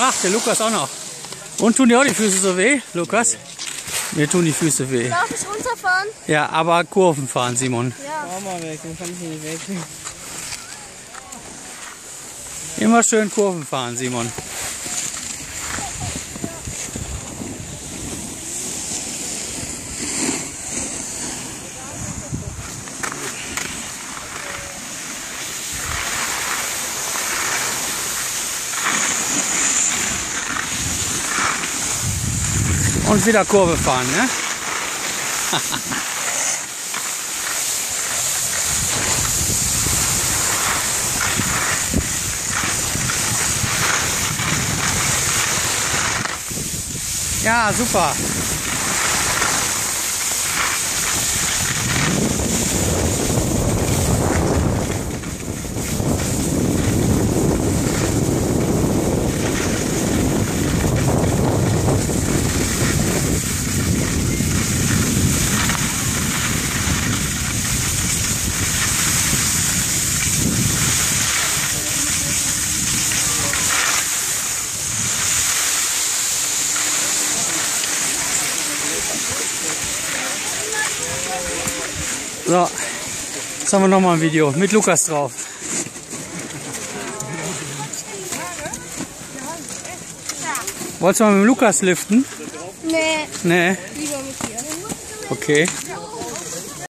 Ach, der Lukas auch noch. Und tun dir auch die Füße so weh, Lukas? Mir tun die Füße weh. Darf ich runterfahren? Ja, aber Kurven fahren, Simon. Ja. Fahr mal weg, dann kann ich nicht weg. Immer schön Kurven fahren, Simon. Und wieder Kurve fahren, ne? Ja, super. So, jetzt haben wir nochmal ein Video mit Lukas drauf. Wolltest du mal mit Lukas liften? Nee, Nee, lieber mit dir. okay.